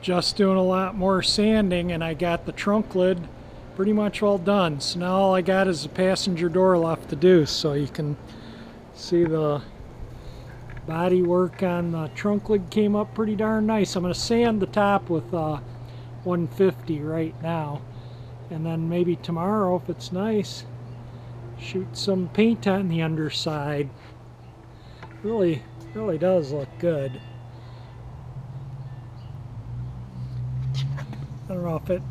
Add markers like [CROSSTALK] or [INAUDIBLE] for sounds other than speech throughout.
just doing a lot more sanding and I got the trunk lid pretty much all done. So now all I got is the passenger door left to do. So you can see the body work on the trunk lid came up pretty darn nice. I'm going to sand the top with uh, 150 right now. And then maybe tomorrow, if it's nice, shoot some paint on the underside. Really, really does look good. I don't know if it,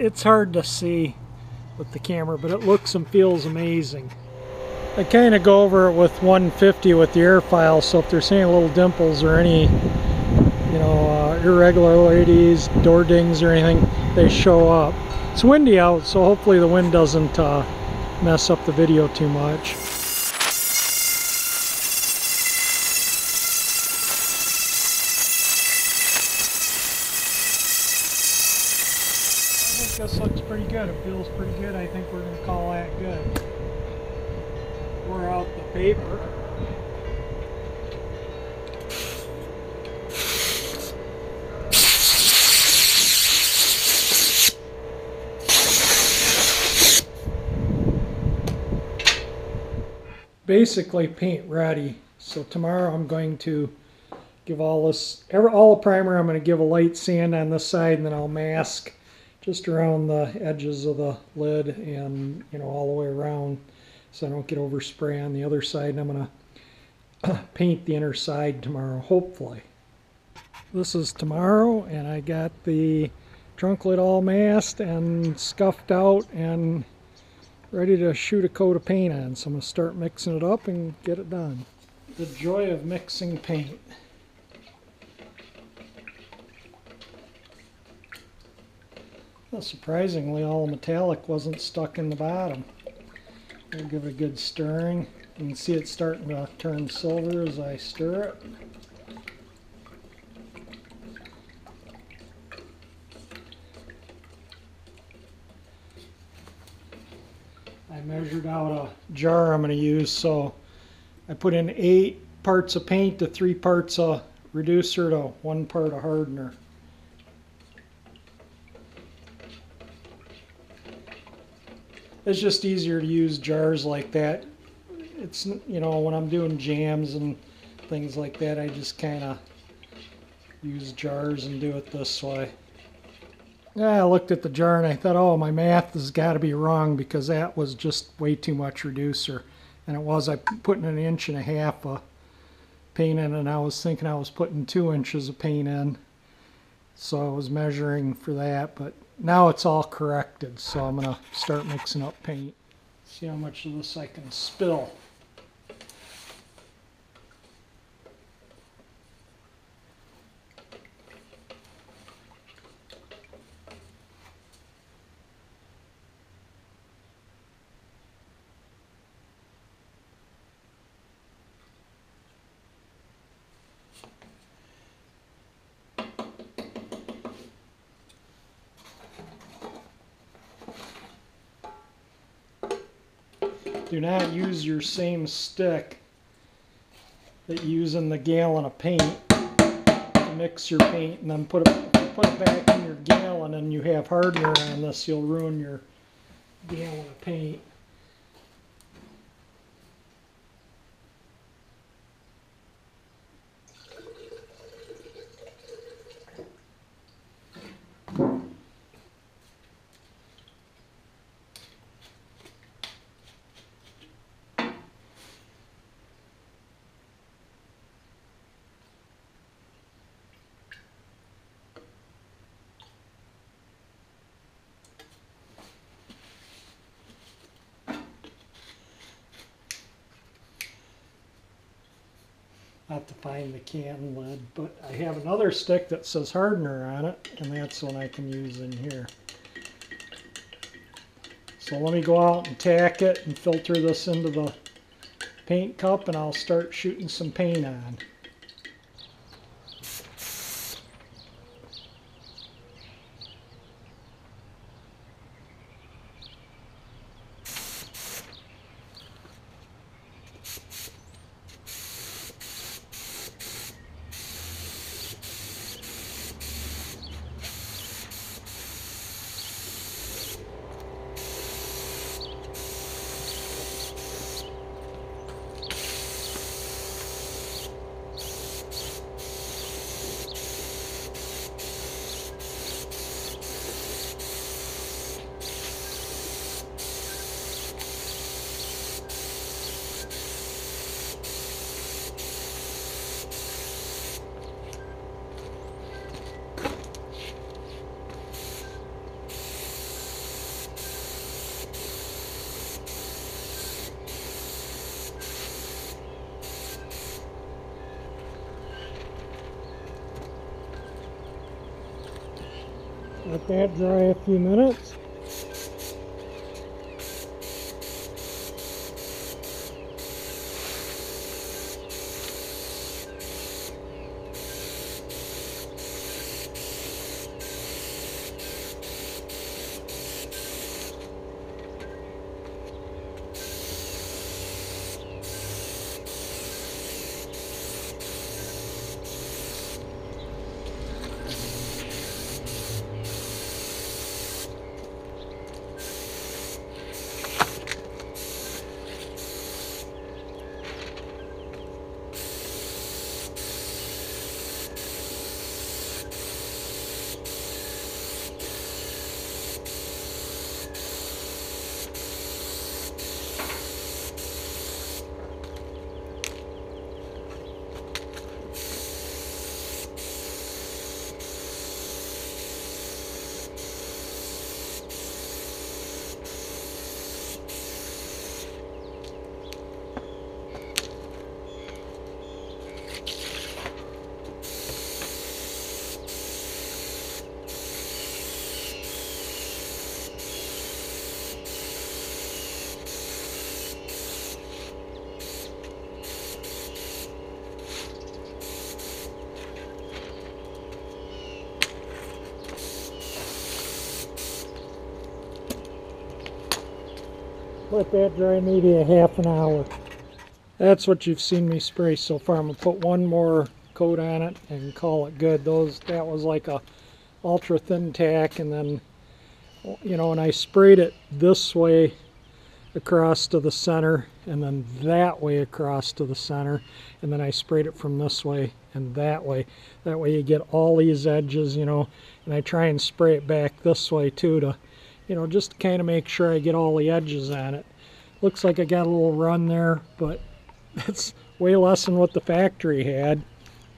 it's hard to see with the camera, but it looks and feels amazing. I kind of go over it with 150 with the air file, so if there's any little dimples or any, you know, uh, irregularities, door dings or anything, they show up. It's windy out, so hopefully the wind doesn't uh, mess up the video too much. This looks pretty good. It feels pretty good. I think we're going to call that good. Pour out the paper. Basically paint ready. So tomorrow I'm going to give all this, all the primer, I'm going to give a light sand on this side and then I'll mask just around the edges of the lid and you know all the way around so I don't get overspray on the other side and I'm going [COUGHS] to paint the inner side tomorrow hopefully. This is tomorrow and I got the trunk lid all masked and scuffed out and ready to shoot a coat of paint on so I'm going to start mixing it up and get it done. The joy of mixing paint. Well, surprisingly, all the metallic wasn't stuck in the bottom. I'll give it a good stirring. You can see it starting to turn silver as I stir it. I measured out a jar I'm going to use, so I put in eight parts of paint to three parts of reducer to one part of hardener. It's just easier to use jars like that. It's, you know, when I'm doing jambs and things like that, I just kind of use jars and do it this way. Yeah, I looked at the jar and I thought, oh, my math has got to be wrong because that was just way too much reducer. And it was, I put in an inch and a half of paint in and I was thinking I was putting two inches of paint in. So I was measuring for that, but now it's all corrected, so I'm going to start mixing up paint. See how much of this I can spill. Do not use your same stick that you use in the gallon of paint to mix your paint and then put it, put it back in your gallon and you have hardener on this, you'll ruin your gallon of paint. Have to find the can lid, but I have another stick that says hardener on it, and that's one I can use in here. So let me go out and tack it and filter this into the paint cup, and I'll start shooting some paint on. That dry a few minutes. Let that dry maybe a half an hour. That's what you've seen me spray so far. I'm gonna put one more coat on it and call it good. Those that was like a ultra thin tack and then you know and I sprayed it this way across to the center and then that way across to the center and then I sprayed it from this way and that way that way you get all these edges you know and I try and spray it back this way too to you know just to kind of make sure I get all the edges on it. Looks like I got a little run there but [LAUGHS] it's way less than what the factory had.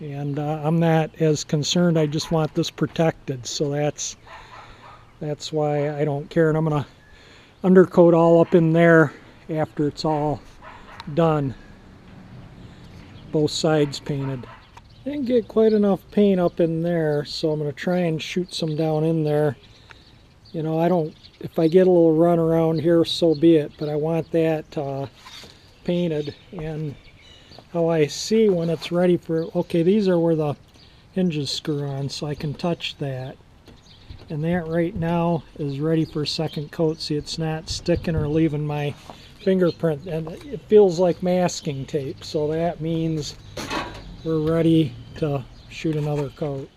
And uh, I'm not as concerned I just want this protected so that's that's why I don't care and I'm gonna undercoat all up in there after it's all done. Both sides painted. Didn't get quite enough paint up in there so I'm going to try and shoot some down in there you know I don't if I get a little run around here so be it but I want that uh, painted. And how I see when it's ready for okay these are where the hinges screw on so I can touch that. And that right now is ready for a second coat. See it's not sticking or leaving my fingerprint and it feels like masking tape. So that means we're ready to shoot another coat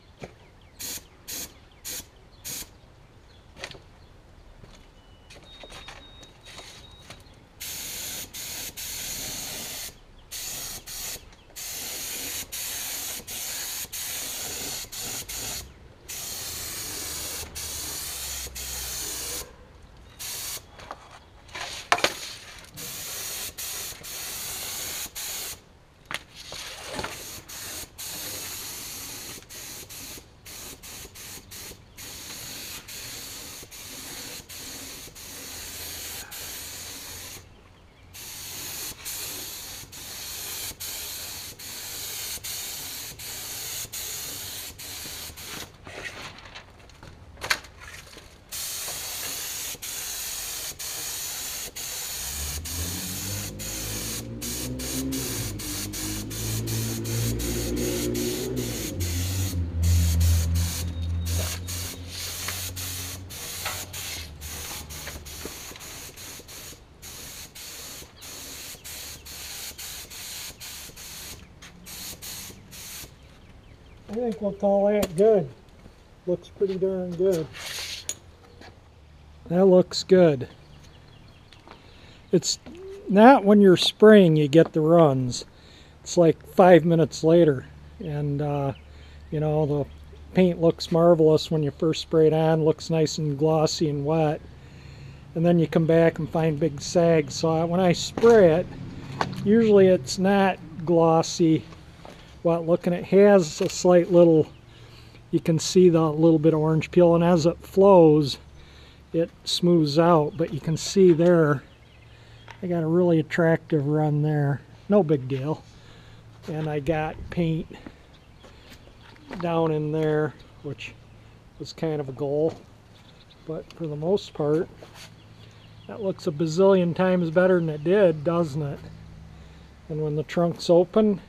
I think we'll call that good. Looks pretty darn good. That looks good. It's not when you're spraying you get the runs. It's like five minutes later. And, uh, you know, the paint looks marvelous when you first spray it on. Looks nice and glossy and wet. And then you come back and find big sags. So when I spray it, usually it's not glossy what looking it has a slight little you can see the little bit of orange peel and as it flows it smooths out but you can see there I got a really attractive run there no big deal and I got paint down in there which was kind of a goal. But for the most part, that looks a bazillion times better than it did, doesn't it? And when the trunk's open,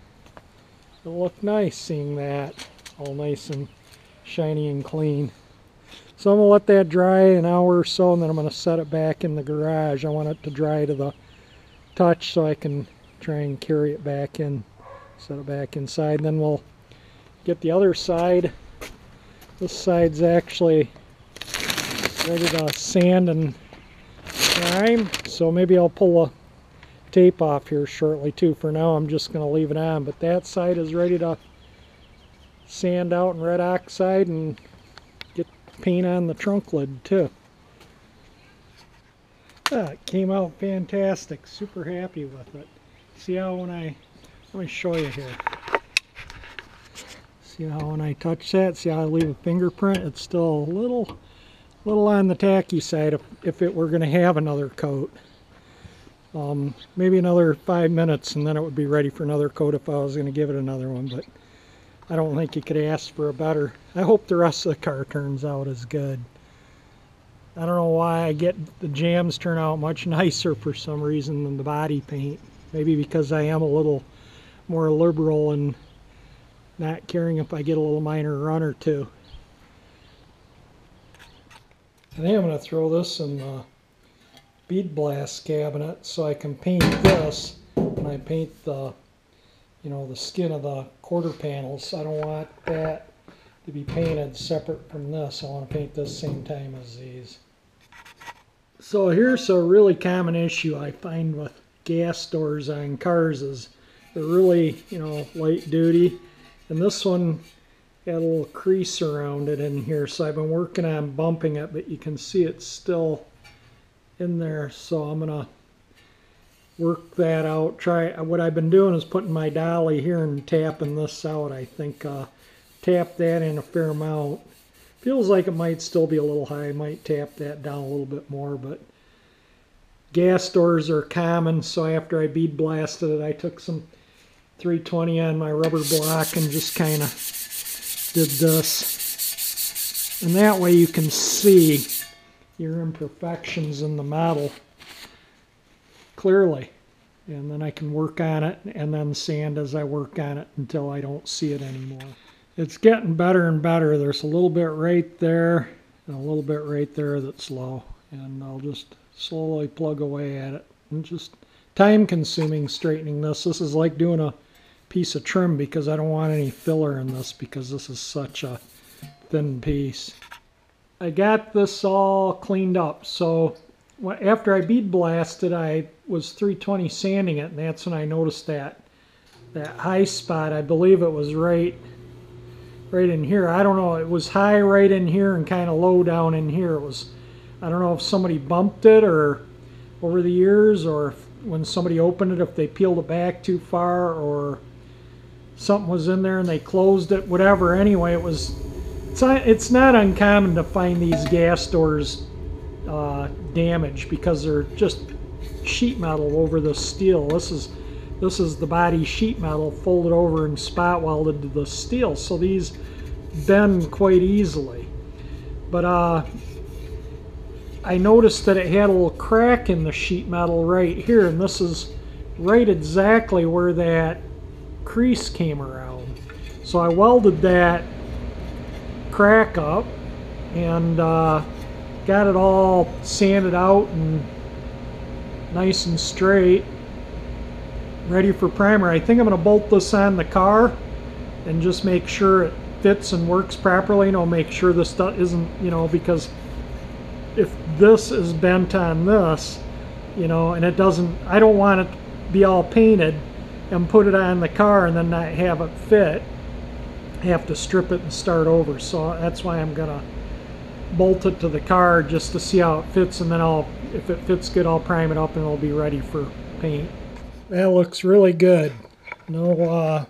it'll look nice seeing that. All nice and shiny and clean. So I'm going to let that dry an hour or so and then I'm going to set it back in the garage. I want it to dry to the touch so I can try and carry it back in, set it back inside. And then we'll get the other side. This side's actually ready to sand and prime. So maybe I'll pull a tape off here shortly too. For now I'm just going to leave it on. But that side is ready to sand out and red oxide and get paint on the trunk lid too. Ah, it came out fantastic. Super happy with it. See how when I, let me show you here. See how when I touch that, see how I leave a fingerprint? It's still a little, little on the tacky side if, if it were going to have another coat. Um, maybe another five minutes and then it would be ready for another coat if I was going to give it another one. But I don't think you could ask for a better. I hope the rest of the car turns out as good. I don't know why I get the jambs turn out much [LAUGHS] nicer for some reason than the body paint. Maybe because I am a little more liberal and not caring if I get a little minor run or two. I think I'm going to throw this in the bead blast cabinet so I can paint this when I paint the you know the skin of the quarter panels. I don't want that to be painted separate from this. I want to paint this same time as these. So here's a really common issue I find with gas doors on cars is they're really, you know, light duty. And this one got a little crease around it in here. So I've been working on bumping it, but you can see it's still in there. So I'm going to work that out. Try What I've been doing is putting my dolly here and tapping this out. I think uh, tap that in a fair amount. Feels like it might still be a little high. I might tap that down a little bit more, but gas doors are common. So after I bead blasted it, I took some 320 on my rubber block and just kind of did this. And that way you can see your imperfections in the model clearly. And then I can work on it and then sand as I work on it until I don't see it anymore. It's getting better and better. There's a little bit right there and a little bit right there that's low. And I'll just slowly plug away at it. And just time consuming straightening this. This is like doing a piece of trim because I don't want any filler in this because this is such a thin piece. I got this all cleaned up. So after I bead blasted, I was 320 sanding it, and that's when I noticed that that high spot. I believe it was right right in here. I don't know. It was high right in here and kind of low down in here. It was. I don't know if somebody bumped it or over the years, or if, when somebody opened it, if they peeled it back too far, or something was in there and they closed it, whatever. Anyway, it was, it's not, it's not uncommon to find these gas doors uh, damaged because they're just sheet metal over the steel. This is this is the body sheet metal folded over and spot welded to the steel. So these bend quite easily. But uh, I noticed that it had a little crack in the sheet metal right here, and this is right exactly where that crease came around. So I welded that crack up and uh, got it all sanded out and nice and straight ready for primer. I think I'm going to bolt this on the car and just make sure it fits and works properly and I'll make sure this stuff isn't you know because if this is bent on this you know and it doesn't I don't want it to be all painted and put it on the car and then not have it fit have to strip it and start over. So that's why I'm gonna bolt it to the car just to see how it fits and then I'll if it fits good I'll prime it up and it'll be ready for paint. That looks really good. No uh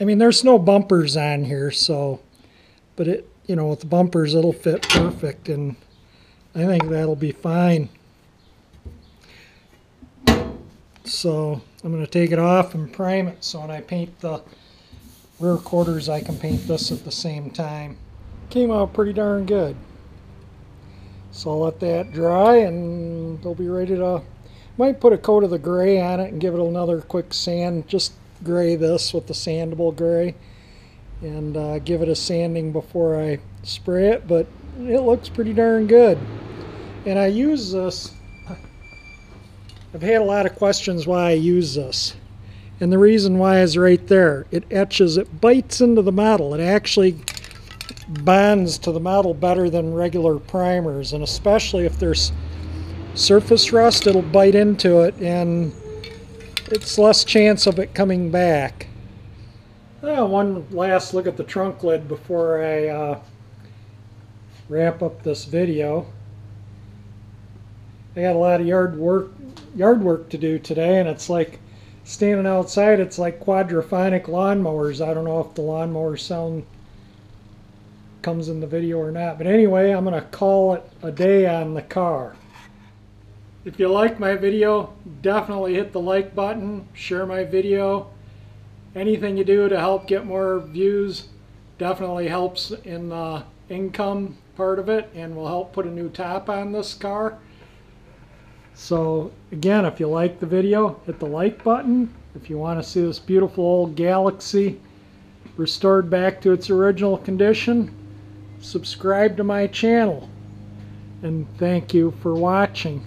I mean there's no bumpers on here so but it you know with the bumpers it'll fit perfect and I think that'll be fine. So I'm going to take it off and prime it so when I paint the rear quarters I can paint this at the same time. came out pretty darn good. So I'll let that dry and they'll be ready to, might put a coat of the gray on it and give it another quick sand, just gray this with the sandable gray and uh, give it a sanding before I spray it, but it looks pretty darn good. And I use this, I've had a lot of questions why I use this. And the reason why is right there. It etches, it bites into the metal. It actually bonds to the metal better than regular primers. And especially if there's surface rust, it'll bite into it and it's less chance of it coming back. Uh, one last look at the trunk lid before I uh, wrap up this video. I got a lot of yard work yard work to do today and it's like standing outside it's like quadraphonic lawnmowers. I don't know if the lawnmower sound comes in the video or not. But anyway, I'm going to call it a day on the car. If you like my video, definitely hit the like button, share my video. Anything you do to help get more views definitely helps in the income part of it and will help put a new top on this car. So again, if you like the video, hit the like button. If you want to see this beautiful old Galaxie restored back to its original condition, subscribe to my channel. And thank you for watching.